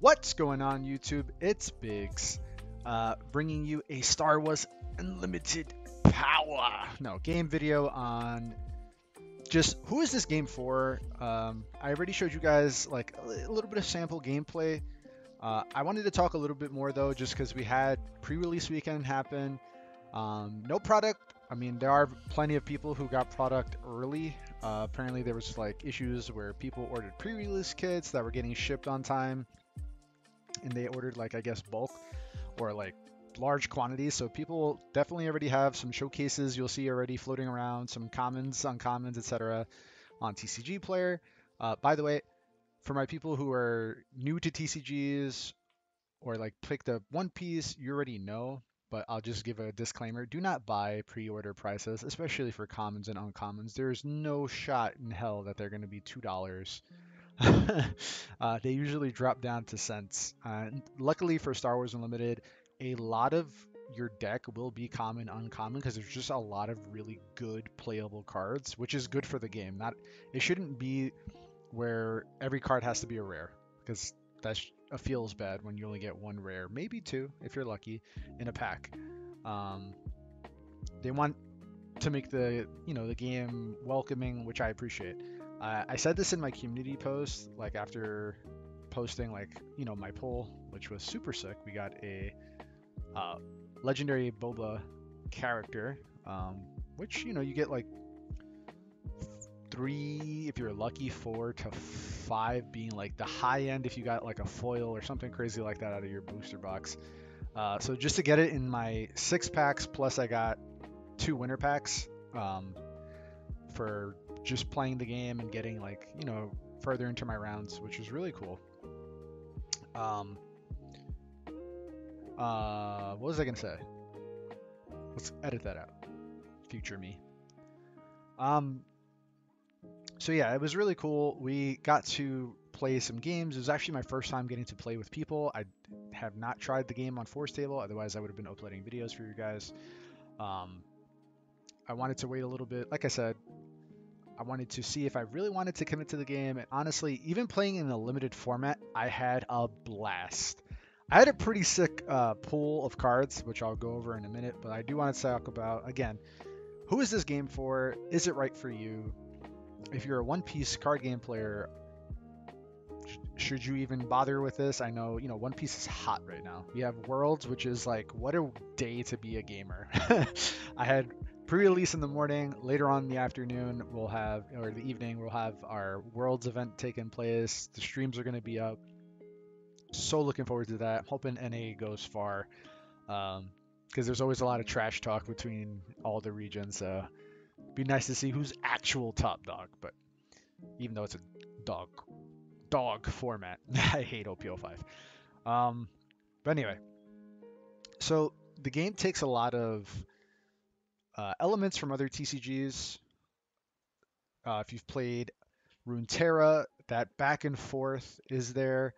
What's going on, YouTube? It's Biggs, uh, bringing you a Star Wars Unlimited Power, no, game video on just who is this game for. Um, I already showed you guys like a little bit of sample gameplay. Uh, I wanted to talk a little bit more though, just because we had pre-release weekend happen. Um, no product. I mean, there are plenty of people who got product early. Uh, apparently, there was like issues where people ordered pre-release kits that were getting shipped on time and they ordered like I guess bulk or like large quantities. So people definitely already have some showcases you'll see already floating around, some commons, uncommons, etc. on TCG Player. Uh, by the way, for my people who are new to TCGs or like picked up One Piece, you already know. But I'll just give a disclaimer: do not buy pre-order prices, especially for commons and uncommons. There's no shot in hell that they're going to be two dollars. uh, they usually drop down to cents. Luckily for Star Wars Unlimited, a lot of your deck will be common, uncommon because there's just a lot of really good playable cards, which is good for the game. Not it shouldn't be where every card has to be a rare because that feels bad when you only get one rare, maybe two if you're lucky, in a pack. Um, they want to make the you know the game welcoming, which I appreciate. Uh, I said this in my community post, like after posting, like you know, my poll, which was super sick. We got a uh, legendary Boba character, um, which you know you get like three if you're lucky, four to five being like the high end if you got like a foil or something crazy like that out of your booster box. Uh, so just to get it in my six packs, plus I got two winter packs um, for just playing the game and getting like you know further into my rounds, which was really cool. Um, uh, what was I gonna say? Let's edit that out. Future me. Um, so yeah, it was really cool. We got to play some games. It was actually my first time getting to play with people. I have not tried the game on Forcetable, otherwise I would have been uploading videos for you guys. Um, I wanted to wait a little bit. Like I said, I wanted to see if I really wanted to commit to the game. And honestly, even playing in a limited format, I had a blast. I had a pretty sick uh, pool of cards, which I'll go over in a minute. But I do want to talk about again, who is this game for? Is it right for you? If you're a One Piece card game player, should you even bother with this? I know, you know, One Piece is hot right now. We have Worlds, which is like, what a day to be a gamer. I had pre-release in the morning. Later on in the afternoon, we'll have or the evening we'll have our Worlds event taking place. The streams are going to be up. So looking forward to that. hoping NA goes far, because um, there's always a lot of trash talk between all the regions. So be nice to see who's actual top dog. But even though it's a dog dog format, I hate OPO5. Um, but anyway, so the game takes a lot of uh, elements from other TCGs. Uh, if you've played Runeterra, that back and forth is there.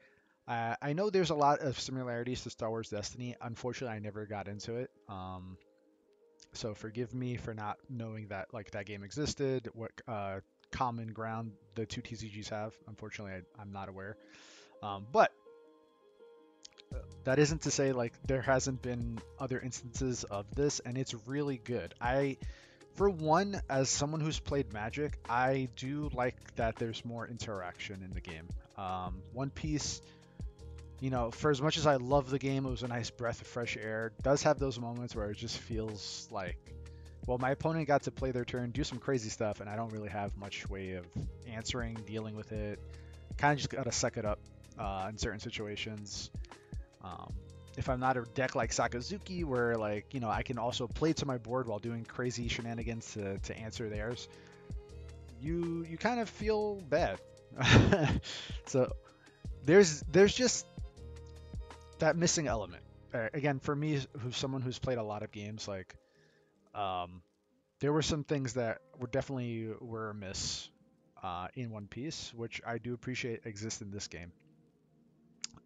Uh, I know there's a lot of similarities to Star Wars Destiny. Unfortunately, I never got into it. Um, so forgive me for not knowing that like that game existed. What uh, common ground the two TCGs have. Unfortunately, I, am not aware. Um, but that isn't to say like there hasn't been other instances of this and it's really good. I for one as someone who's played magic i do like that there's more interaction in the game. Um, one piece you know for as much as i love the game it was a nice breath of fresh air. Does have those moments where it just feels like well my opponent got to play their turn do some crazy stuff and i don't really have much way of answering dealing with it. Kind of just gotta suck it up uh, in certain situations um, if I'm not a deck like Sakazuki, where like you know I can also play to my board while doing crazy shenanigans to, to answer theirs, you you kind of feel bad. so there's there's just that missing element. Uh, again, for me, who's someone who's played a lot of games, like um, there were some things that were definitely were amiss uh, in One Piece, which I do appreciate exist in this game.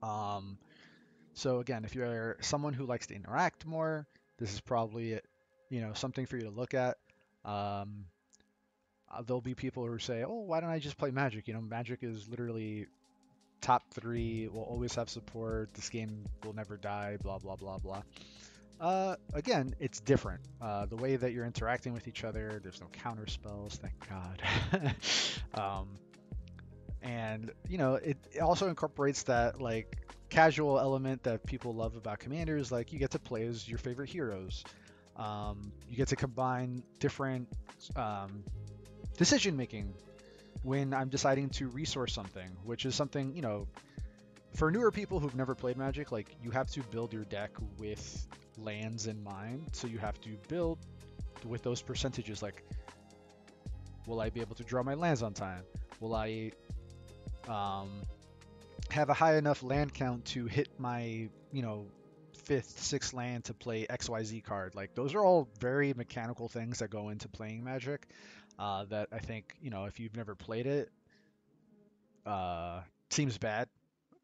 Um, so again, if you're someone who likes to interact more, this is probably you know something for you to look at. Um, uh, there'll be people who say, "Oh, why don't I just play Magic?" You know, Magic is literally top three will always have support. This game will never die. Blah blah blah blah. Uh, again, it's different. Uh, the way that you're interacting with each other, there's no counter spells, thank God. um, and you know, it, it also incorporates that like casual element that people love about commanders. Like you get to play as your favorite heroes. Um, you get to combine different um, decision making when I'm deciding to resource something, which is something you know. For newer people who've never played Magic, like you have to build your deck with lands in mind. So you have to build with those percentages like will I be able to draw my lands on time? Will I um, have a high enough land count to hit my, you know, fifth, sixth land to play XYZ card? Like those are all very mechanical things that go into playing Magic. Uh, that I think, you know, if you've never played it, uh, seems bad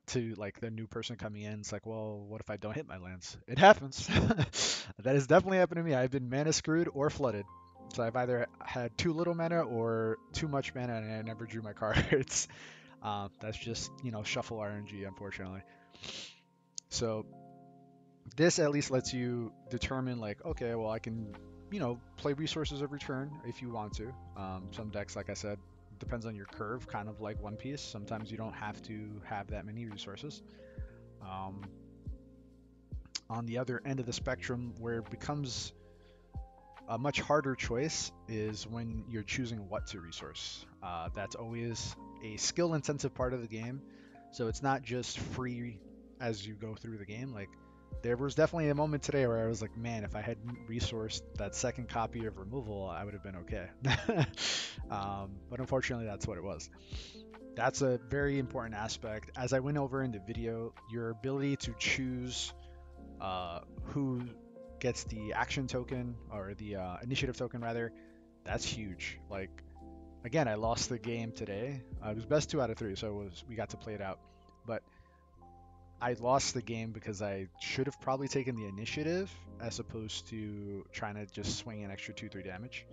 to like the new person coming in. It's like, well, what if I don't hit my lands? It happens. that has definitely happened to me. I've been mana screwed or flooded. So I've either had too little mana or too much mana, and I never drew my cards. Uh, that's just you know shuffle RNG, unfortunately. So this at least lets you determine like, okay, well I can you know play resources every turn if you want to. Um, some decks, like I said, depends on your curve, kind of like One Piece. Sometimes you don't have to have that many resources. Um, on the other end of the spectrum, where it becomes a much harder choice is when you're choosing what to resource. Uh, that's always a skill intensive part of the game. So it's not just free as you go through the game. Like there was definitely a moment today where I was like, man, if I had resourced that second copy of removal, I would have been okay. um, but unfortunately, that's what it was. That's a very important aspect. As I went over in the video, your ability to choose uh, who gets the action token or the uh, initiative token rather, that's huge. Like, again, I lost the game today. Uh, it was best two out of three, so was we got to play it out. But I lost the game because I should have probably taken the initiative as opposed to trying to just swing an extra 2 3 damage.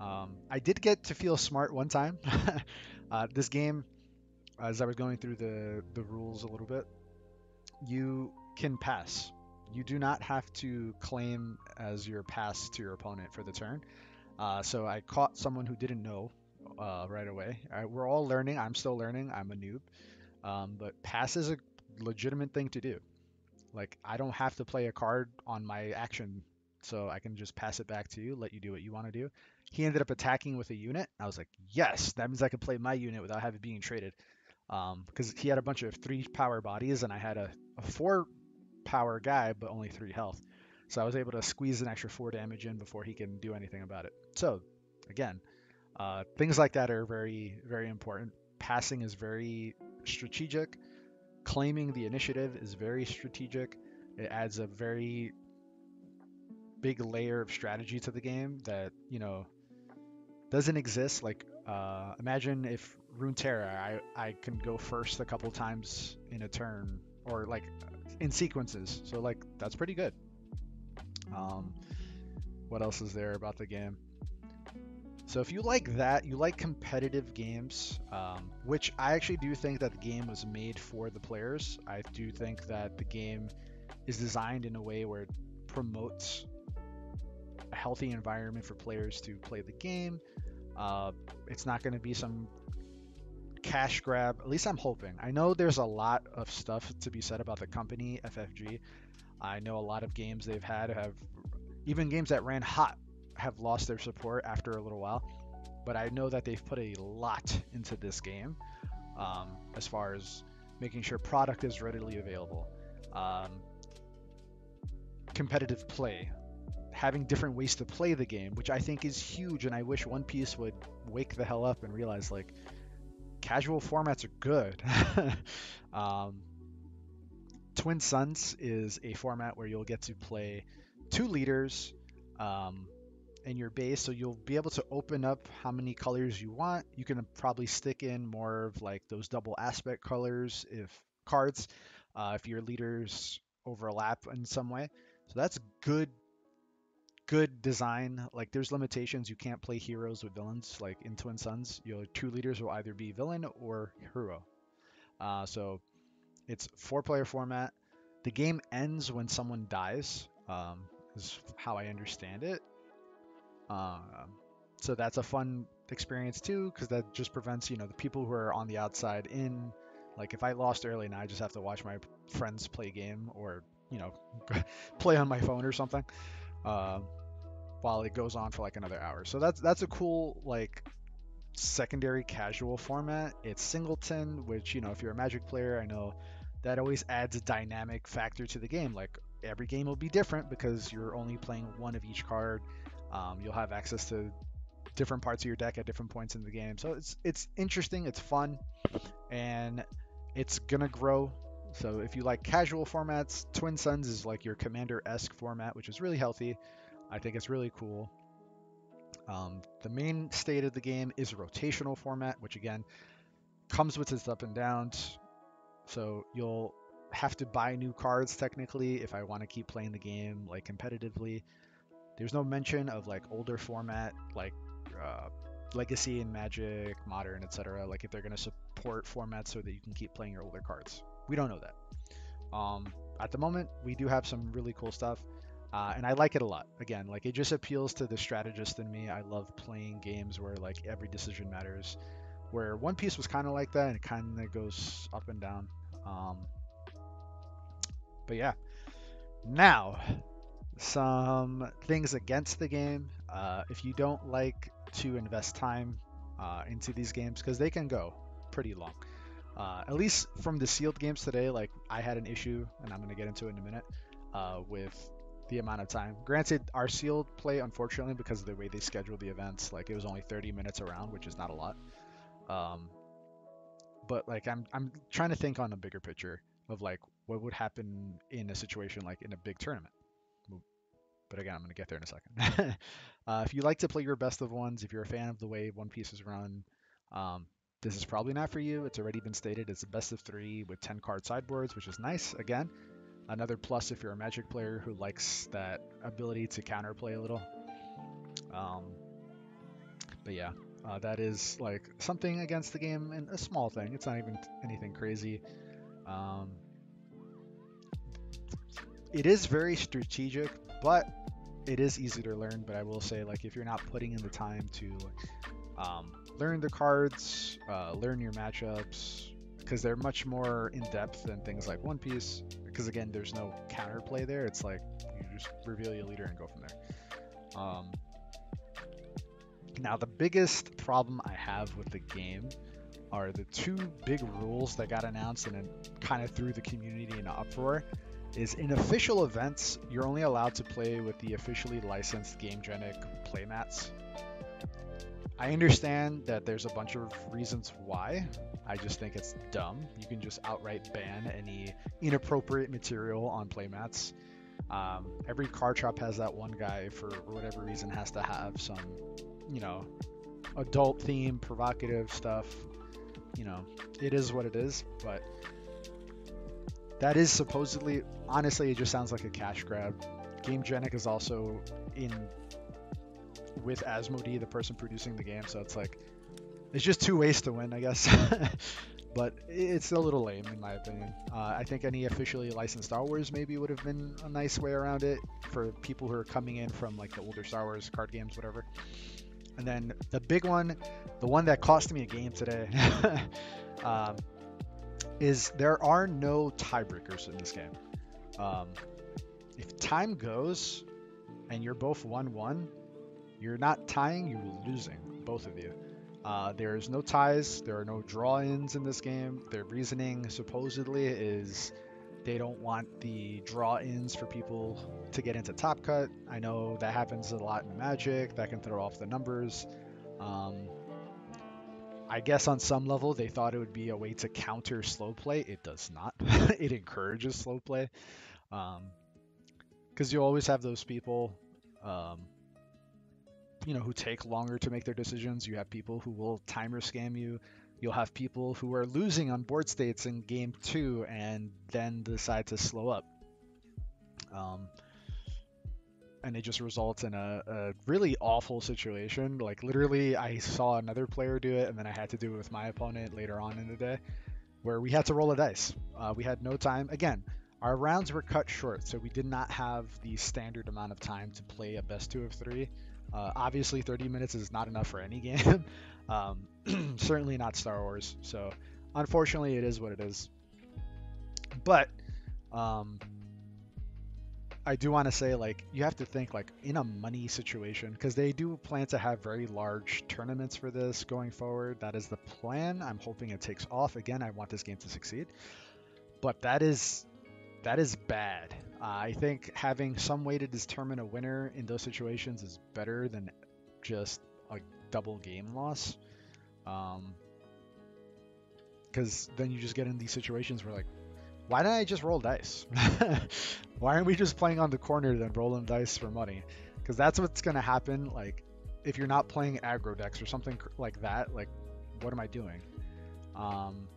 Um, I did get to feel smart one time. uh, this game, as I was going through the, the rules a little bit, you can pass. You do not have to claim as your pass to your opponent for the turn. Uh, so I caught someone who didn't know uh, right away. Right, we're all learning. I'm still learning. I'm a noob. Um, but pass is a legitimate thing to do. Like I don't have to play a card on my action, so I can just pass it back to you, let you do what you want to do. He ended up attacking with a unit. I was like, yes, that means I can play my unit without having being traded. Because um, he had a bunch of three power bodies, and I had a, a four power guy, but only three health. So I was able to squeeze an extra four damage in before he can do anything about it. So again, uh, things like that are very, very important. Passing is very strategic claiming the initiative is very strategic. It adds a very big layer of strategy to the game that, you know, doesn't exist. Like, uh, imagine if Runeterra, I, I can go first a couple times in a turn or like in sequences. So, like, that's pretty good. Um, what else is there about the game? So if you like that, you like competitive games, um, which I actually do think that the game was made for the players. I do think that the game is designed in a way where it promotes a healthy environment for players to play the game. Uh, it's not going to be some cash grab. At least I'm hoping. I know there's a lot of stuff to be said about the company FFG. I know a lot of games they've had have even games that ran hot have lost their support after a little while. But I know that they've put a lot into this game um, as far as making sure product is readily available, um, competitive play, having different ways to play the game, which I think is huge. And I wish One Piece would wake the hell up and realize like casual formats are good. um, Twin Suns is a format where you'll get to play two leaders. Um, in your base so you'll be able to open up how many colors you want. You can probably stick in more of like those double aspect colors if cards uh, if your leaders overlap in some way. So that's good good design. Like there's limitations. You can't play heroes with villains like in twin suns. Your two leaders will either be villain or hero. Uh, so it's four player format. The game ends when someone dies, um, is how I understand it. Um, so that's a fun experience too, because that just prevents you know the people who are on the outside in. Like if I lost early now, I just have to watch my friends play game or you know play on my phone or something. Uh, while it goes on for like another hour. So that's that's a cool like secondary casual format. It's singleton, which you know if you're a Magic player, I know that always adds a dynamic factor to the game. Like every game will be different because you're only playing one of each card. Um, you'll have access to different parts of your deck at different points in the game. So it's it's interesting, it's fun, and it's gonna grow. So if you like casual formats, Twin Suns is like your commander-esque format, which is really healthy. I think it's really cool. Um, the main state of the game is a rotational format, which again comes with its up and downs. So you'll have to buy new cards technically if I want to keep playing the game like competitively. There's no mention of like older format like uh, Legacy and Magic, Modern, etc. Like if they're going to support formats so that you can keep playing your older cards. We don't know that. Um, at the moment, we do have some really cool stuff. Uh, and I like it a lot. Again, like it just appeals to the strategist in me. I love playing games where like every decision matters. Where One Piece was kind of like that, and it kind of goes up and down. Um, but yeah, now some things against the game. Uh, if you don't like to invest time uh, into these games, because they can go pretty long. Uh, at least from the sealed games today, like I had an issue, and I'm gonna get into it in a minute, uh, with the amount of time. Granted, our sealed play, unfortunately, because of the way they scheduled the events, like it was only 30 minutes around, which is not a lot. Um, but like I'm I'm trying to think on a bigger picture of like what would happen in a situation like in a big tournament. But again, I'm gonna get there in a second. uh, if you like to play your best of ones, if you're a fan of the way One Piece is run, um, this is probably not for you. It's already been stated. It's a best of three with 10 card sideboards, which is nice. Again, Another plus if you're a Magic player who likes that ability to counterplay a little. Um, but yeah, uh, that is like something against the game and a small thing. It's not even anything crazy. Um, it is very strategic, but it is easy to learn. But I will say, like, if you're not putting in the time to um, learn the cards, uh, learn your matchups, because they're much more in depth than things like One Piece because again, there's no counterplay there. It's like you just reveal your leader and go from there. Um, now, the biggest problem I have with the game are the two big rules that got announced and kind of threw the community in uproar. Is in official events, you're only allowed to play with the officially licensed GameGenic playmats. I understand that there's a bunch of reasons why, I just think it's dumb. You can just outright ban any inappropriate material on playmats. Um, every card shop has that one guy for whatever reason has to have some, you know, adult theme, provocative stuff. You know, it is what it is, but that is supposedly, honestly, it just sounds like a cash grab. GameGenic is also in with Asmodee, the person producing the game, so it's like it's just two ways to win, I guess. but it's a little lame in my opinion. Uh, I think any officially licensed Star Wars maybe would have been a nice way around it for people who are coming in from like the older Star Wars card games, whatever. And then the big one, the one that cost me a game today, um, is there are no tiebreakers in this game. Um, if time goes and you're both 1 1, you're not tying, you're losing, both of you. Uh, there's no ties, there are no draw ins in this game. Their reasoning supposedly is they don't want the draw ins for people to get into Top Cut. I know that happens a lot in Magic, that can throw off the numbers. Um, I guess on some level they thought it would be a way to counter slow play. It does not, it encourages slow play. Because um, you always have those people. Um, you know who take longer to make their decisions. You have people who will timer scam you. You'll have people who are losing on board states in game two and then decide to slow up. Um, and it just results in a, a, really awful situation. Like literally, I saw another player do it, and then I had to do it with my opponent later on in the day. where we had to roll a dice. Uh, we had no time. Again, our rounds were cut short, so we did not have the standard amount of time to play a best two of three. Uh, obviously, 30 minutes is not enough for any game. um, certainly not Star Wars. So, unfortunately, it is what it is. But um, I do want to say, like, you have to think, like, in a money situation, because they do plan to have very large tournaments for this going forward. That is the plan. I'm hoping it takes off. Again, I want this game to succeed. But that is that is bad. Uh, I think having some way to determine a winner in those situations is better than just a double game loss. Because um, then you just get in these situations where, like, why didn't I just roll dice? why aren't we just playing on the corner then rolling dice for money? Because that's what's going to happen. Like, if you're not playing aggro decks or something like that, like, what am I doing? Um,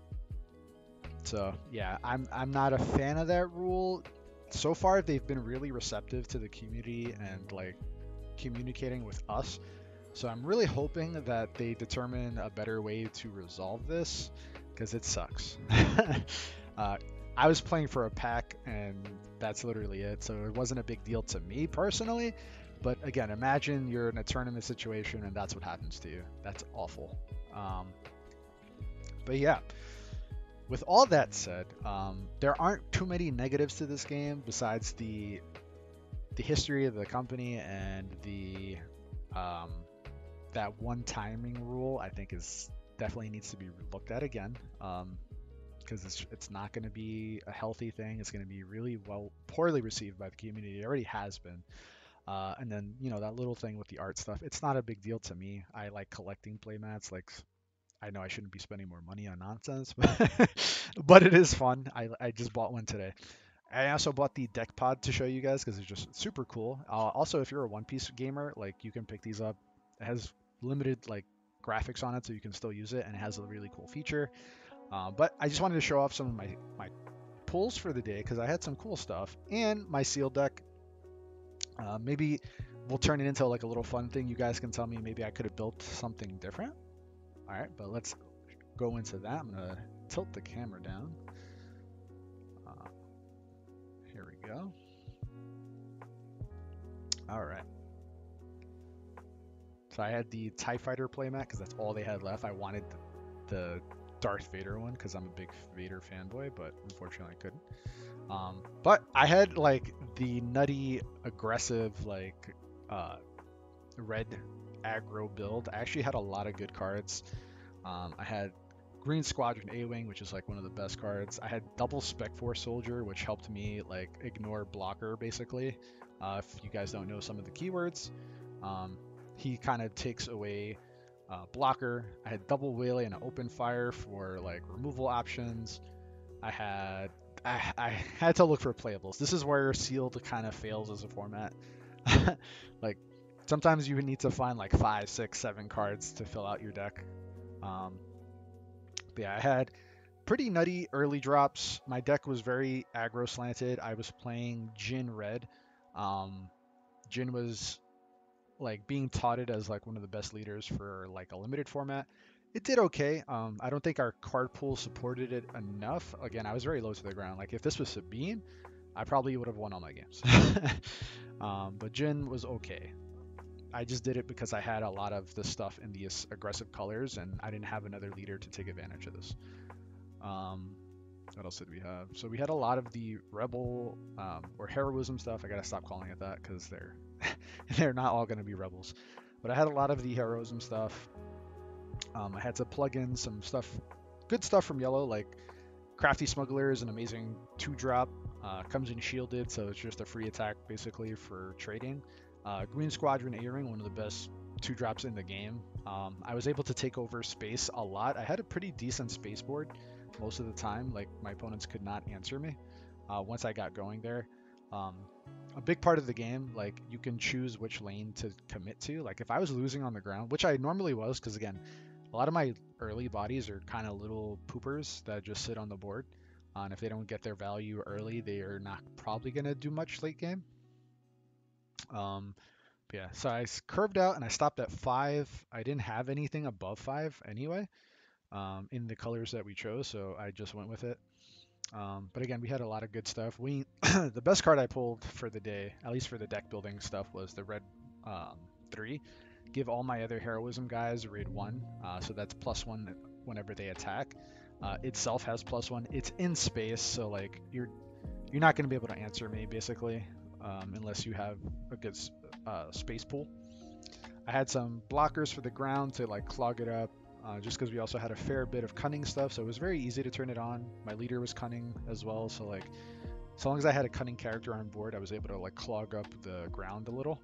so yeah, I'm I'm not a fan of that rule. So far, they've been really receptive to the community and like communicating with us. So I'm really hoping that they determine a better way to resolve this because it sucks. uh, I was playing for a pack and that's literally it. So it wasn't a big deal to me personally. But again, imagine you're in a tournament situation and that's what happens to you. That's awful. Um, but yeah, with all that said, um, there aren't too many negatives to this game besides the the history of the company and the um, that one timing rule. I think is definitely needs to be looked at again because it's it's not going to be a healthy thing. It's going to be really well poorly received by the community. It already has been. Uh, and then you know that little thing with the art stuff. It's not a big deal to me. I like collecting playmats. Like I know I shouldn't be spending more money on nonsense, but, but it is fun. I, I just bought one today. I also bought the deck pod to show you guys because it's just super cool. Uh, also, if you're a One Piece gamer, like you can pick these up. It has limited like graphics on it, so you can still use it, and it has a really cool feature. Uh, but I just wanted to show off some of my my pulls for the day because I had some cool stuff and my seal deck. Uh, maybe we'll turn it into like a little fun thing. You guys can tell me maybe I could have built something different. All right, but let's go into that. I'm gonna tilt the camera down. Uh, here we go. All right. So I had the TIE Fighter playmat because that's all they had left. I wanted the, the Darth Vader one because I'm a big Vader fanboy, but unfortunately I couldn't. Um, but I had like the nutty, aggressive, like uh, red aggro build. I actually had a lot of good cards. Um, I had Green Squadron A-Wing, which is like one of the best cards. I had double Spec Force Soldier, which helped me like ignore blocker basically. Uh, if you guys don't know some of the keywords, um, he kind of takes away uh, blocker. I had double wheel and open fire for like removal options. I had I, I had to look for playables. This is where sealed kind of fails as a format. like sometimes you would need to find like five, six, seven cards to fill out your deck. Um, but yeah, I had pretty nutty early drops. My deck was very aggro slanted. I was playing Jyn red. Um, Jyn was like being touted as like one of the best leaders for like a limited format. It did okay. Um, I don't think our card pool supported it enough. Again, I was very low to the ground. Like if this was Sabine, I probably would have won all my games. um, but Jyn was okay. I just did it because I had a lot of the stuff in these aggressive colors, and I didn't have another leader to take advantage of this. Um, what else did we have? So we had a lot of the rebel um, or heroism stuff. I gotta stop calling it that because they're they're not all gonna be rebels. But I had a lot of the heroism stuff. Um, I had to plug in some stuff, good stuff from yellow, like crafty smuggler is an amazing two drop. Uh, comes in shielded, so it's just a free attack basically for trading. Uh, Green Squadron A-Wing, one of the best two drops in the game. Um, I was able to take over space a lot. I had a pretty decent space board most of the time. Like my opponents could not answer me uh, once I got going there. Um, a big part of the game, like you can choose which lane to commit to. Like if I was losing on the ground, which I normally was, because again, a lot of my early bodies are kind of little poopers that just sit on the board. Uh, and if they don't get their value early, they are not probably going to do much late game. Um, yeah, so I curved out and I stopped at five. I didn't have anything above five anyway. um, in the colors that we chose, so I just went with it. Um, but again, we had a lot of good stuff. We the best card I pulled for the day, at least for the deck building stuff, was the red um, three. Give all my other heroism guys raid one, uh, so that's plus one whenever they attack. Uh, itself has plus one. It's in space, so like you're you're not going to be able to answer me basically um, unless you have a good uh, space pool. I had some blockers for the ground to like clog it up, uh, just because we also had a fair bit of cunning stuff, so it was very easy to turn it on. My leader was cunning as well, so like, as long as I had a cunning character on board, I was able to like clog up the ground a little.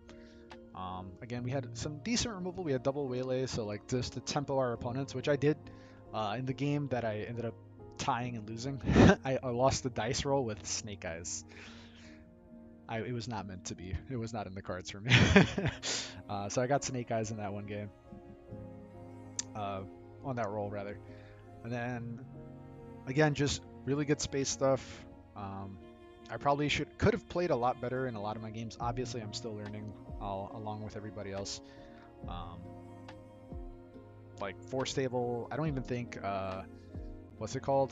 Um, again, we had some decent removal. We had double waylay, so like just to tempo our opponents, which I did uh, in the game that I ended up tying and losing. I, I, lost the dice roll with Snake Eyes. I, it was not meant to be. It was not in the cards for me. uh, so I got Snake Eyes in that one game. Uh, on that roll, rather. And then, again, just really good space stuff. Um, I probably should could have played a lot better in a lot of my games. Obviously, I'm still learning all, along with everybody else. Um, like force table, I don't even think uh, what's it called?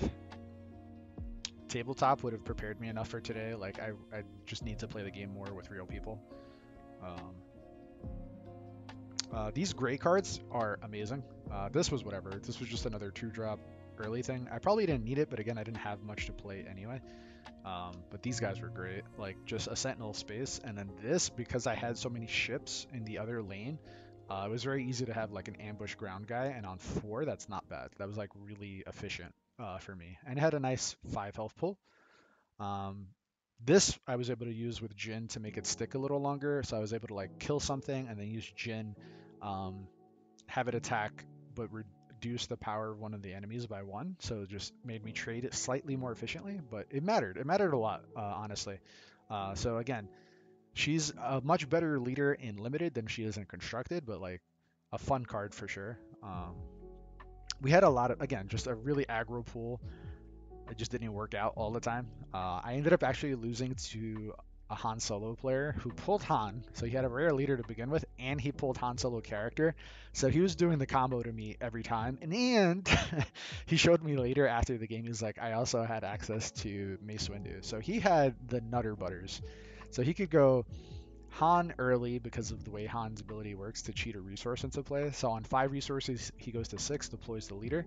Tabletop would have prepared me enough for today. Like I, I just need to play the game more with real people. Um, uh, these gray cards are amazing. Uh, this was whatever. This was just another two drop early thing. I probably didn't need it, but again, I didn't have much to play anyway. Um, but these guys were great. Like just a sentinel space, and then this because I had so many ships in the other lane. Uh, it was very easy to have like an ambush ground guy, and on four, that's not bad. That was like really efficient uh, for me, and it had a nice five health pull. Um, this I was able to use with Jyn to make it stick a little longer, so I was able to like kill something and then use Jyn, um, have it attack, but reduce the power of one of the enemies by one. So it just made me trade it slightly more efficiently, but it mattered. It mattered a lot, uh, honestly. Uh, so again, she's a much better leader in limited than she is in constructed, but like a fun card for sure. Um, we had a lot of again just a really aggro pool it just didn't work out all the time. Uh, I ended up actually losing to a Han Solo player who pulled Han, so he had a rare leader to begin with, and he pulled Han Solo character. So he was doing the combo to me every time. And, and he showed me later after the game, he's like, I also had access to Mace Windu. So he had the Nutter Butters. So he could go Han early because of the way Han's ability works to cheat a resource into play. So on five resources, he goes to six, deploys the leader.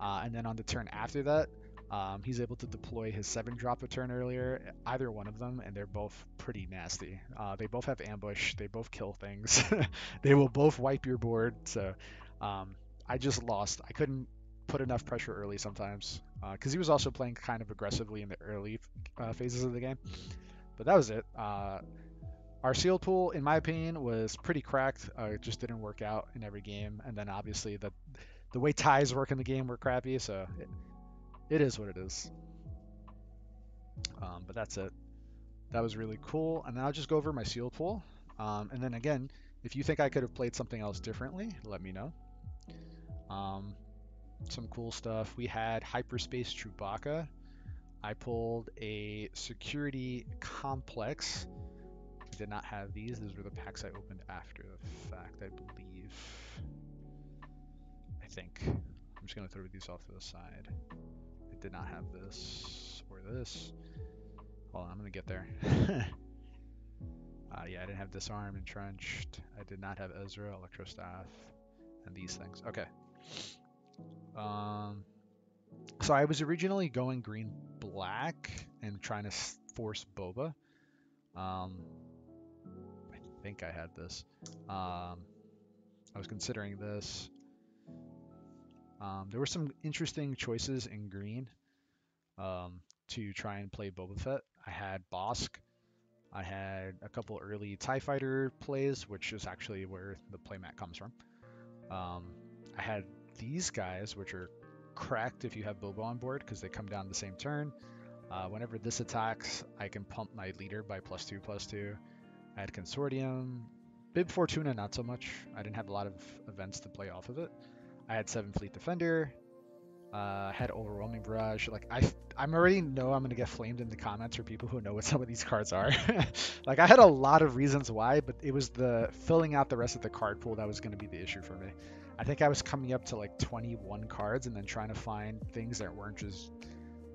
Uh, and then on the turn after that, um, he's able to deploy his seven drop a turn earlier, either one of them, and they're both pretty nasty. Uh, they both have ambush. They both kill things. they will both wipe your board. So um, I just lost. I couldn't put enough pressure early sometimes because uh, he was also playing kind of aggressively in the early uh, phases of the game. But that was it. Uh, our sealed pool, in my opinion, was pretty cracked. Uh, it just didn't work out in every game, and then obviously the the way ties work in the game were crappy. So it, it is what it is. Um, but that's it. That was really cool. And then I'll just go over my sealed pool. Um, and then again, if you think I could have played something else differently, let me know. Um, some cool stuff. We had Hyperspace Chewbacca. I pulled a security complex. I did not have these. These were the packs I opened after the fact, I believe. I think. I'm just going to throw these off to the side did not have this or this. Hold on, I'm gonna get there. uh, yeah, I didn't have disarm, entrenched. I did not have Ezra, electro staff, and these things. Okay. Um, so I was originally going green black and trying to force Boba. Um, I think I had this. Um, I was considering this. Um, there were some interesting choices in green um, to try and play Boba Fett. I had Bossk. I had a couple early TIE Fighter plays, which is actually where the playmat comes from. Um, I had these guys, which are cracked if you have Boba on board because they come down the same turn. Uh, whenever this attacks, I can pump my leader by plus two, plus two. I had Consortium. Bib Fortuna, not so much. I didn't have a lot of events to play off of it. I had seven fleet defender. Uh, had overwhelming barrage. Like I, I'm already know I'm gonna get flamed in the comments for people who know what some of these cards are. like I had a lot of reasons why, but it was the filling out the rest of the card pool that was gonna be the issue for me. I think I was coming up to like 21 cards and then trying to find things that weren't just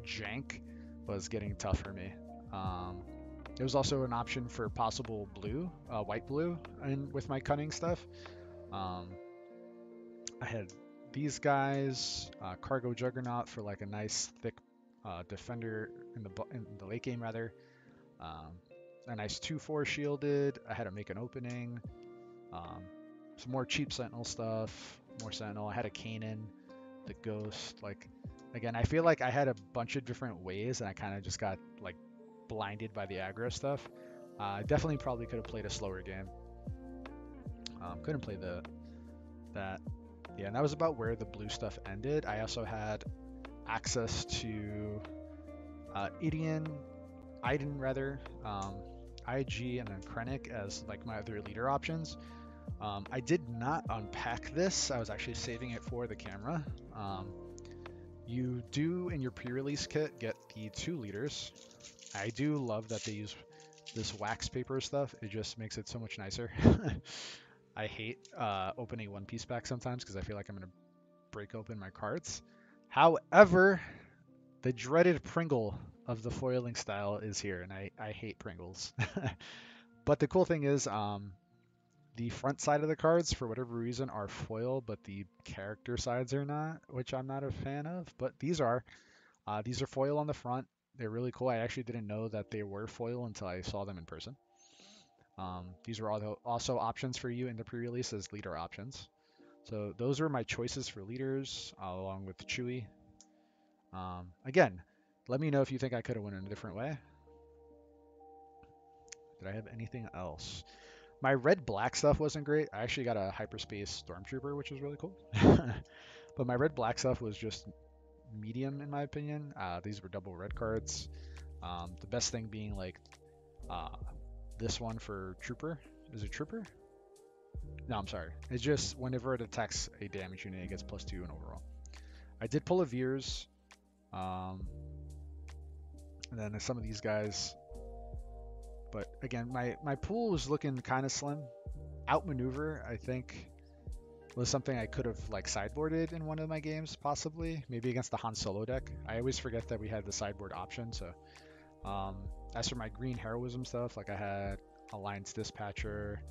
jank was getting tough for me. Um, was also an option for possible blue, uh, white blue, and with my cunning stuff. Um, I had these guys, uh, Cargo Juggernaut for like a nice thick uh, defender in the in the late game rather. Um, a nice 2-4 shielded. I had to make an opening. Um, some more cheap Sentinel stuff. More Sentinel. I had a Kanan, the Ghost. Like, again, I feel like I had a bunch of different ways, and I kind of just got like blinded by the aggro stuff. Uh, I definitely probably could have played a slower game. Um, couldn't play the that. Yeah, and that was about where the blue stuff ended. I also had access to uh, Idian, Iden rather, um, IG, and then Krennic as like my other leader options. Um, I did not unpack this. I was actually saving it for the camera. Um, you do in your pre-release kit get the two leaders. I do love that they use this wax paper stuff. It just makes it so much nicer. I hate uh, opening One Piece back sometimes because I feel like I'm gonna break open my cards. However, the dreaded Pringle of the foiling style is here, and I, I hate Pringles. but the cool thing is, um, the front side of the cards, for whatever reason, are foil, but the character sides are not, which I'm not a fan of. But these are. Uh, these are foil on the front. They're really cool. I actually didn't know that they were foil until I saw them in person. Um, these are also options for you in the pre-release as leader options. So those are my choices for leaders, uh, along with Chewie. Um, again, let me know if you think I could have went in a different way. Did I have anything else? My red-black stuff wasn't great. I actually got a hyperspace stormtrooper, which was really cool. but my red-black stuff was just medium in my opinion. Uh, these were double red cards. Um, the best thing being like uh, this one for Trooper. Is it Trooper? No, I'm sorry. It's just whenever it attacks a damage unit, it gets plus two in overall. I did pull a Veers. Um, and then some of these guys. But again, my, my pool was looking kind of slim. Outmaneuver, I think, was something I could have like sideboarded in one of my games, possibly. Maybe against the Han Solo deck. I always forget that we had the sideboard option. So, um, as for my green heroism stuff, like I had Alliance Dispatcher,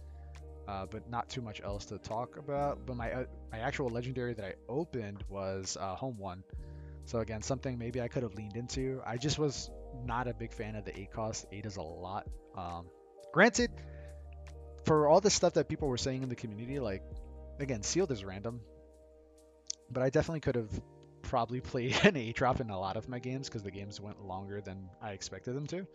uh, but not too much else to talk about. But my uh, my actual legendary that I opened was uh, Home One. So again, something maybe I could have leaned into. I just was not a big fan of the eight cost. Eight is a lot. Um, granted, for all the stuff that people were saying in the community, like again, sealed is random, but I definitely could have probably played an eight drop in a lot of my games because the games went longer than I expected them to.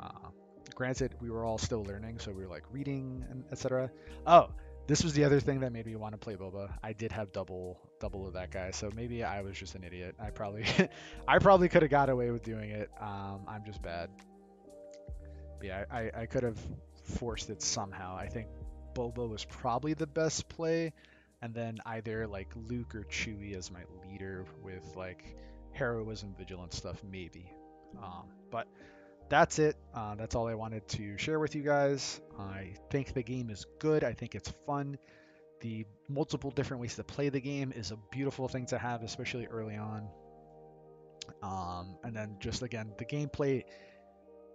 Uh, granted, we were all still learning, so we were like reading and etc. Oh, this was the other thing that made me want to play Boba. I did have double double of that guy, so maybe I was just an idiot. I probably I probably could have got away with doing it. Um, I'm just bad. But yeah, I, I could have forced it somehow. I think Boba was probably the best play, and then either like Luke or Chewie as my leader with like heroism, vigilance stuff, maybe. Um, but that's it. Uh, that's all I wanted to share with you guys. I think the game is good. I think it's fun. The multiple different ways to play the game is a beautiful thing to have, especially early on. Um, and then just again, the gameplay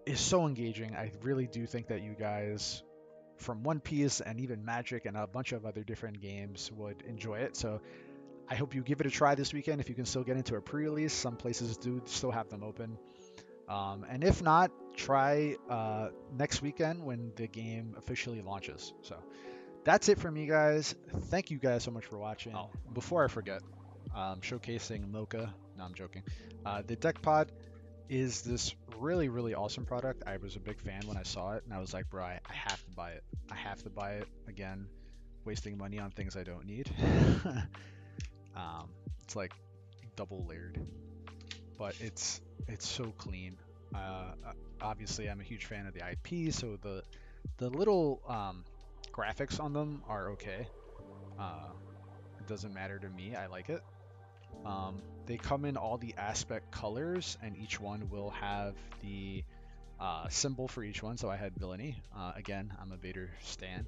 is so engaging. I really do think that you guys from One Piece and even Magic and a bunch of other different games would enjoy it. So I hope you give it a try this weekend if you can still get into a pre-release. Some places do still have them open. Um, and if not, try uh, next weekend when the game officially launches. So that's it from me, guys. Thank you guys so much for watching. Oh, before I forget, um, showcasing Mocha. No, I'm joking. Uh, the Deck Pod is this really, really awesome product. I was a big fan when I saw it, and I was like, bro, I, I have to buy it. I have to buy it. Again, wasting money on things I don't need. um, it's like double layered, but it's it's so clean. Uh, obviously, I'm a huge fan of the IP, so the the little um, graphics on them are okay. Uh, it doesn't matter to me. I like it. Um, they come in all the aspect colors, and each one will have the uh, symbol for each one. So I had villainy. Uh, again, I'm a Vader stan.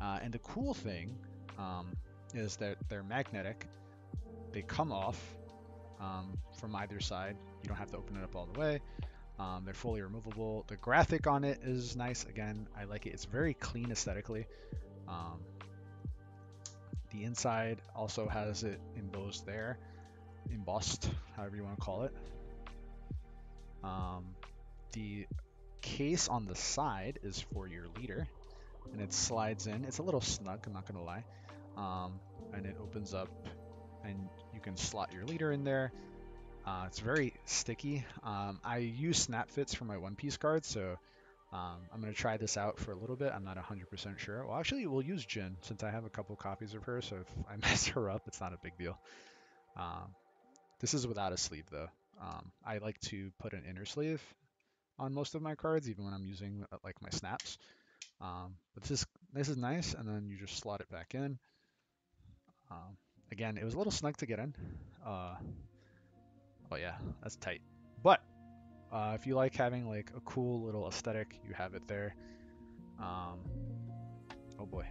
Uh, and the cool thing, um, is that they're magnetic. They come off um, from either side. You don't have to open it up all the way. Um, they're fully removable. The graphic on it is nice. Again, I like it. It's very clean aesthetically. Um, the inside also has it embossed there, embossed, however you want to call it. Um, the case on the side is for your leader, and it slides in. It's a little snug, I'm not gonna lie. Um, and it opens up, and you can slot your leader in there. Uh, it's very sticky. Um, I use snap fits for my One Piece cards, so um, I'm going to try this out for a little bit. I'm not 100% sure. Well, actually, we'll use Jyn since I have a couple copies of her, so if I mess her up, it's not a big deal. Um, this is without a sleeve, though. Um, I like to put an inner sleeve on most of my cards, even when I'm using uh, like my snaps. Um, but this is, this is nice, and then you just slot it back in. Um, again, it was a little snug to get in. Uh, Oh yeah, that's tight. But uh, if you like having like a cool little aesthetic, you have it there. Um, oh boy.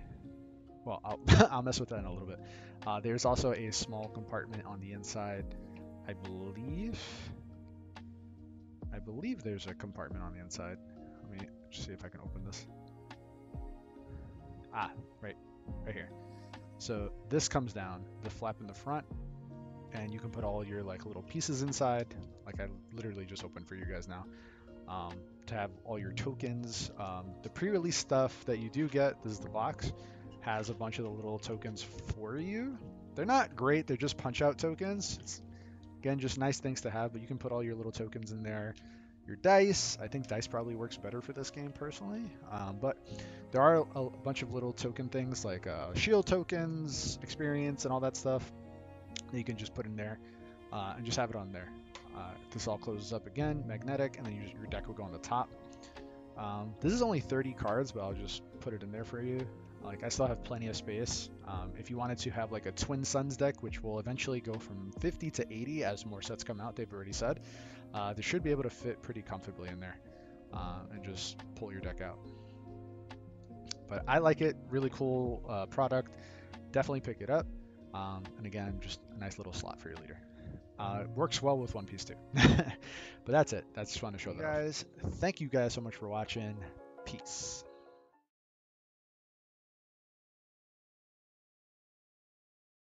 Well, I'll, I'll mess with that in a little bit. Uh, there's also a small compartment on the inside. I believe. I believe there's a compartment on the inside. Let me see if I can open this. Ah, right, right here. So this comes down. The flap in the front and you can put all your like little pieces inside like I literally just opened for you guys now um, to have all your tokens um, the pre-release stuff that you do get this is the box has a bunch of the little tokens for you they're not great they're just punch out tokens it's again just nice things to have but you can put all your little tokens in there your dice i think dice probably works better for this game personally um, but there are a, bunch of little token things like uh, shield tokens experience and all that stuff that you can just put in there uh, and just have it on there. Uh, this all closes up again, magnetic, and then you, your deck will go on the top. Um, this is only 30 cards, but I'll just put it in there for you. Like I still have plenty of space. Um, if you wanted to have like a Twin Suns deck, which will eventually go from 50 to 80 as more sets come out, they've already said, uh, they should be able to fit pretty comfortably in there uh, and just pull your deck out. But I like it, really cool uh, product. Definitely pick it up. Um, and again, just a nice little slot for your leader. Uh, works well with One Piece too. but that's it. That's just fun to show that. Guys, thank you guys so much for watching. Peace.